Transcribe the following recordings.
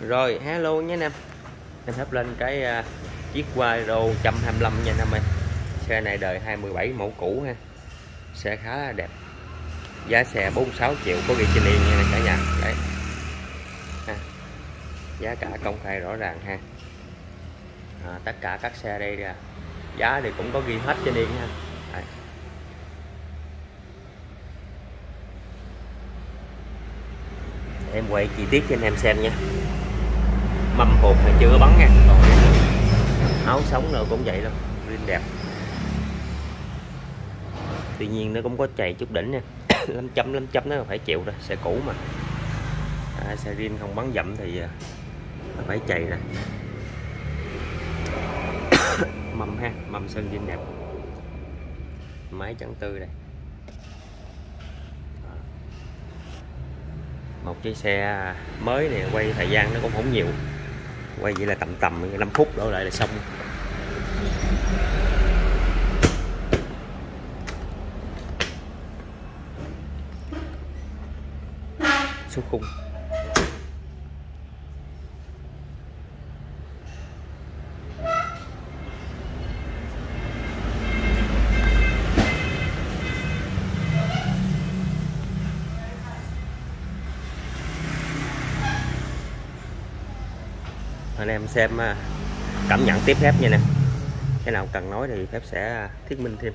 Rồi hello nhé anh em. Em thắp lên cái uh, chiếc Quairo 125 nha anh em ơi. Xe này đời 27 mẫu cũ ha. Xe khá là đẹp. Giá xe 46 triệu có ghi trên liền nha cả nhà. Đấy. Ha. Giá cả công khai rõ ràng ha. À, Tất cả các xe đây ra Giá thì cũng có ghi hết trên liền ha Đấy. em quay chi tiết cho anh em xem nha mâm hột này chưa có bắn nha. Còn áo sống nào cũng vậy luôn riêng đẹp. Tuy nhiên nó cũng có chày chút đỉnh nha. Lăm chấm lăm chấm nó phải chịu rồi xe cũ mà. À, xe riêng không bắn dậm thì à, phải chày nè. Mâm ha mâm sơn riêng đẹp. Máy trắng tư đây. Một chiếc xe mới này quay thời gian nó cũng không nhiều quay vậy là tầm tầm 5 phút đổ lại là xong. Số khung. Anh em xem à, cảm nhận tiếp phép nha nè. Cái nào cần nói thì phép sẽ thuyết minh thêm.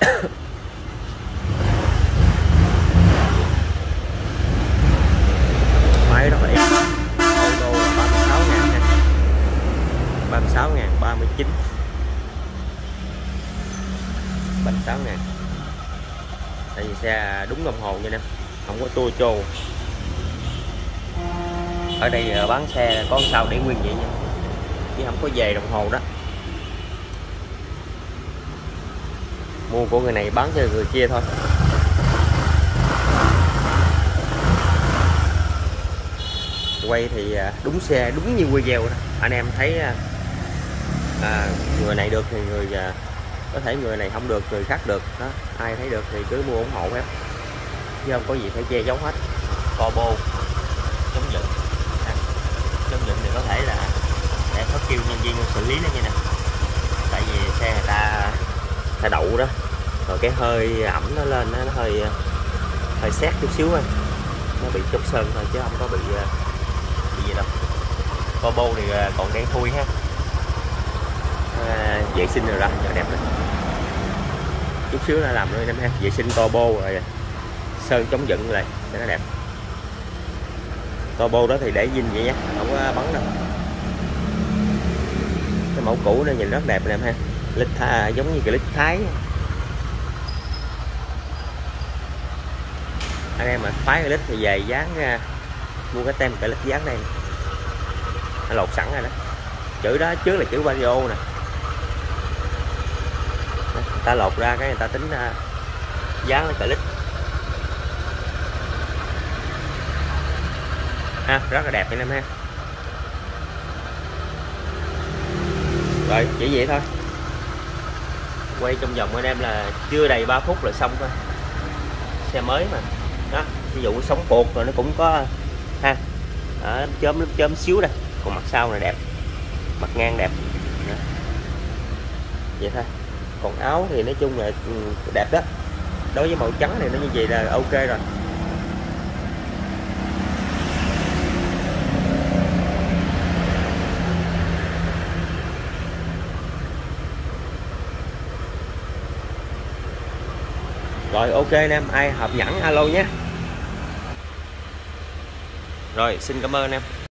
Máy rất là ít ô tô là 36 ngàn nha 36 ngàn 39 36 ngàn. Tại vì xe đúng đồng hồ nha nè. Không có tua trồ ở đây ờ, bán xe có sao để nguyên vậy nha? Chứ không có về đồng hồ đó. Mua của người này bán cho người kia thôi. Quay thì ờ, đúng xe đúng như video đó. Anh em thấy ờ, à, người này được thì người có thể người này không được người khác được. Đó ai thấy được thì cứ mua ủng hộ em. Chứ không có gì phải che giấu hết. Combo bô chống giật trong dựng thì có thể là để có kêu nhân viên xử lý nó như nè. Tại vì xe người ta xe đậu đó. Rồi cái hơi ẩm nó lên nó hơi hơi xét chút xíu thôi. Nó bị chút sơn thôi chứ không có bị ờ, bị gì đâu. Bô thì ờ, còn đen thui ha. À, vệ sinh rồi ra cho đẹp đó. Chút xíu là làm rồi em ha. Vệ sinh bô rồi. Sơn chống dựng lại cho nó đẹp. Turbo đó thì để zin vậy nhé không có bắn đâu mẫu cũ nó nhìn rất đẹp nè em ha. Lít tha, à, giống như cái lít thái. Anh em mà phái cái lít thì về dán ra mua cái tem cái lít dán đây nó lột sẵn rồi đó. Chữ đó trước là chữ vario nè. Người ta lột ra cái người ta tính à, dán cái lít ha rất là đẹp anh em ha. Rồi chỉ vậy thôi. Quay trong vòng anh em là chưa đầy 3 phút là xong thôi. Xe mới mà. Đó ví dụ sống cột rồi nó cũng có ha đó, chớm chớm xíu đây. Còn mặt sau này đẹp. Mặt ngang đẹp. Đó. vậy thôi. Còn áo thì nói chung là ừ, đẹp đó. Đối với màu trắng thì nó như vậy là ok rồi. Rồi ok anh em ai hợp nhẫn alo nhé. Rồi xin cảm ơn em.